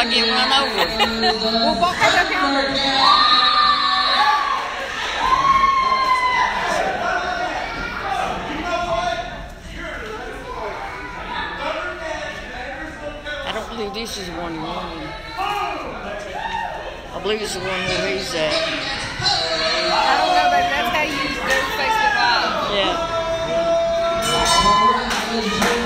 I get run over. Well, walk out the counter. Don't believe this is one you wanted. I believe it's the one where he's at. I don't know, baby. That's how you do Facebook Live. Yeah.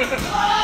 Gracias.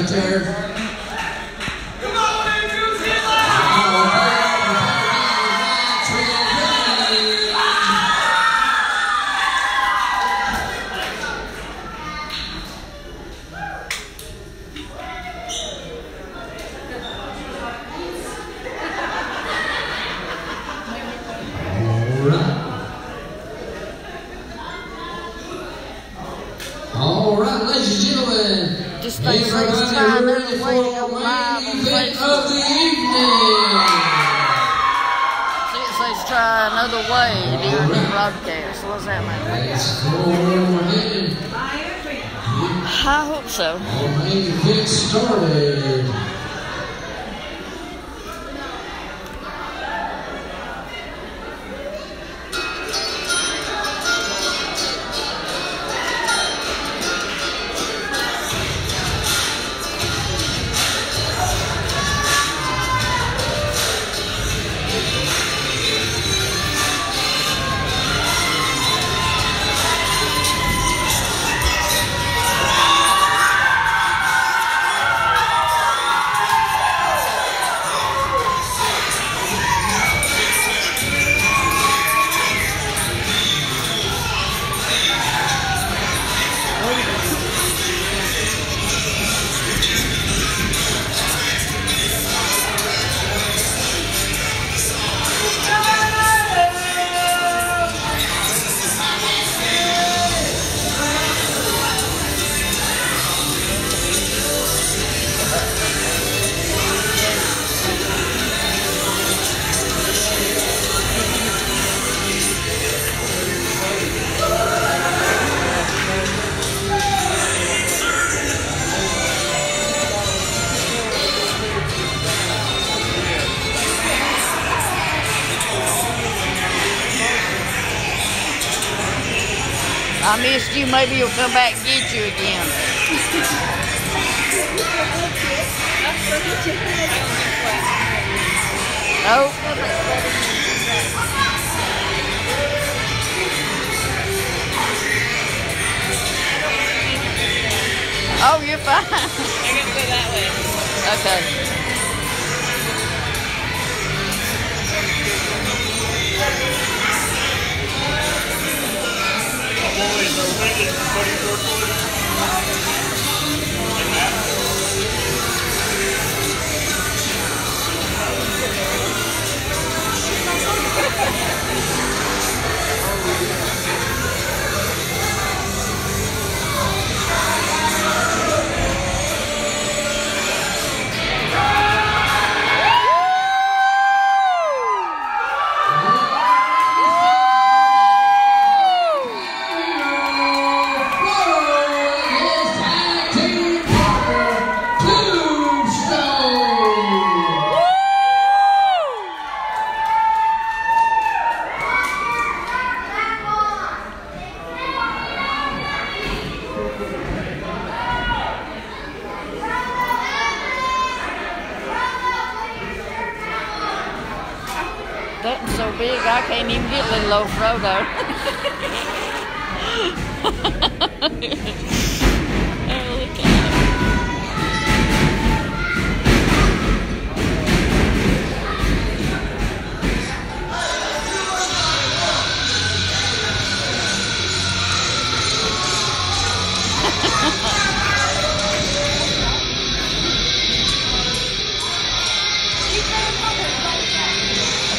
right there. I missed you. Maybe he'll come back and get you again. Nope. Oh, you're fine. I got to go that way. Okay. Boys are winning, buddy, for That's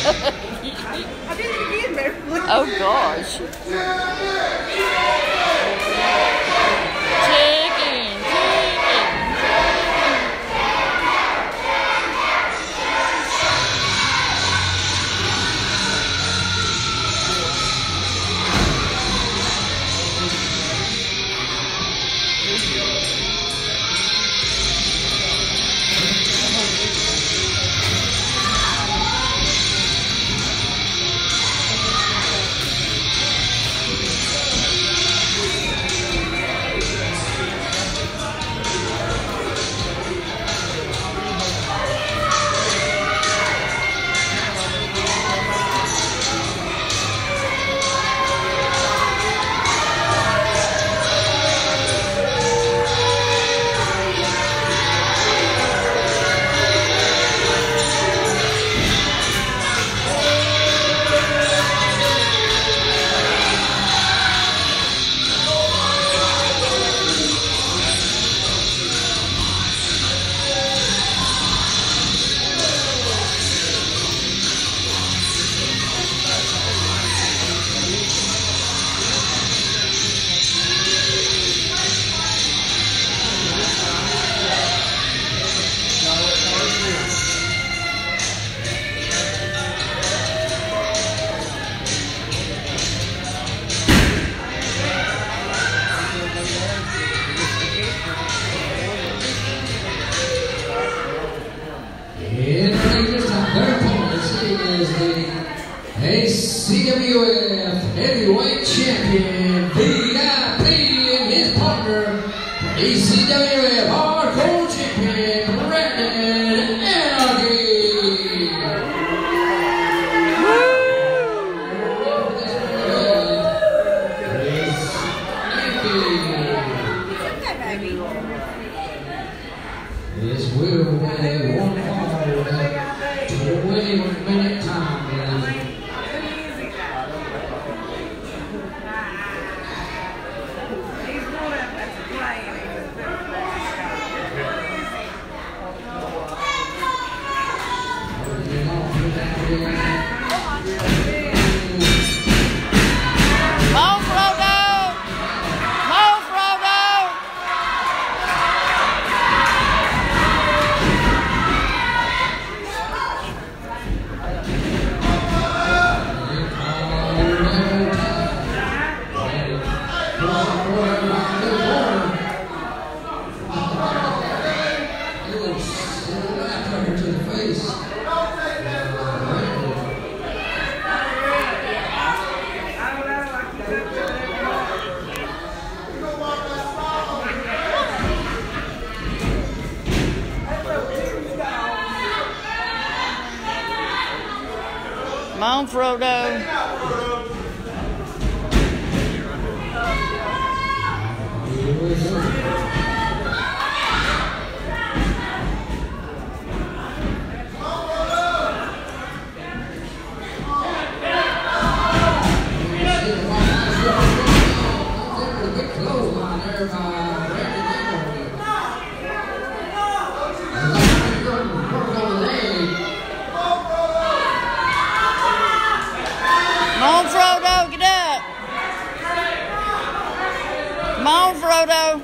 Oh gosh. This will be one fall, twenty minute time. On, Frodo. On, Frodo.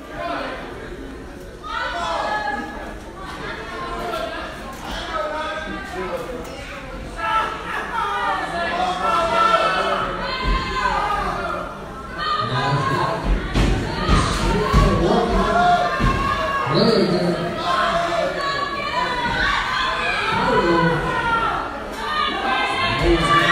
Come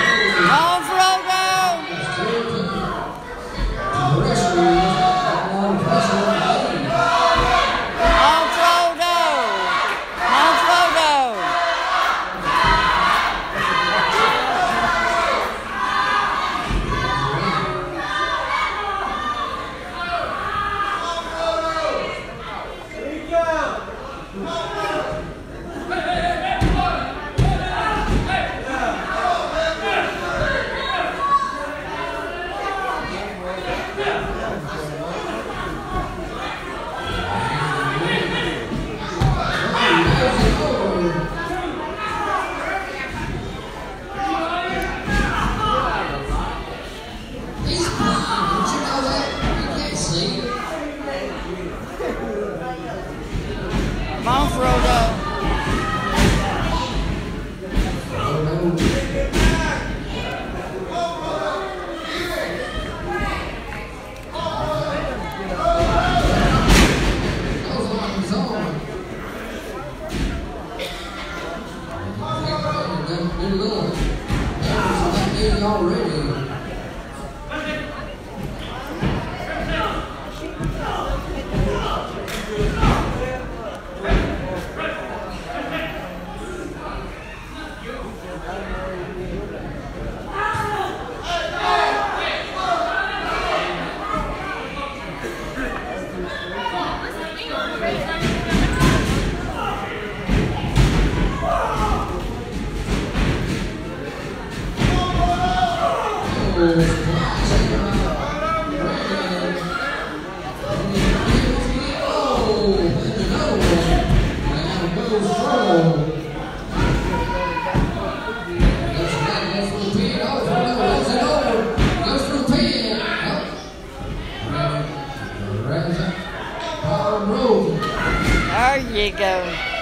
There you go.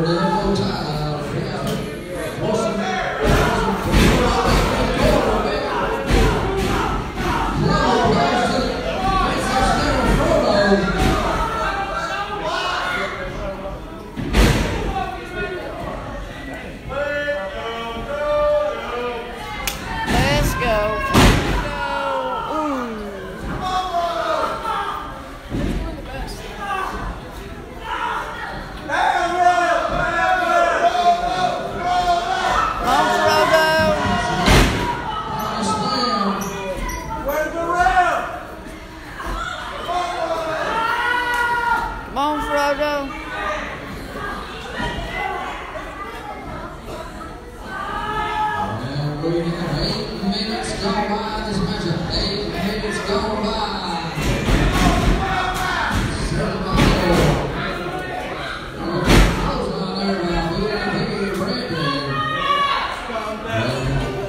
Let's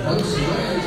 Vamos o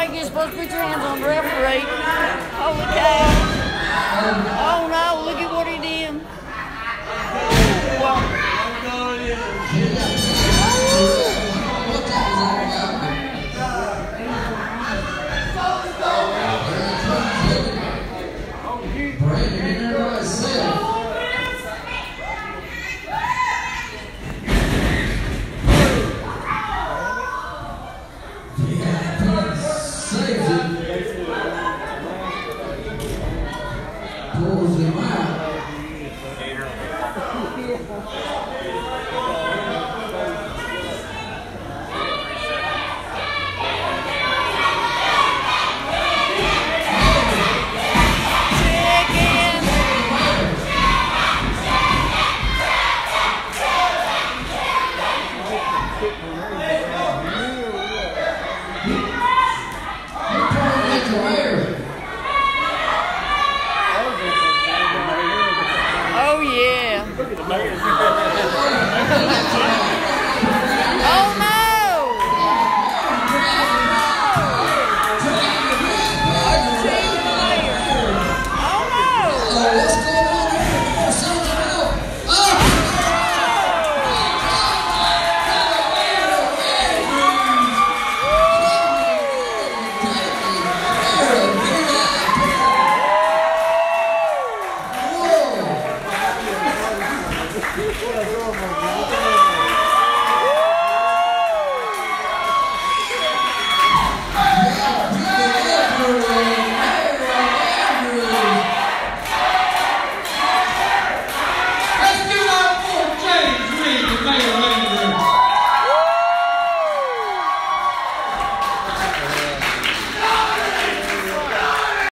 think you're supposed to put your hands on the referee. Oh, Holy cow! Oh no! Look at what he did.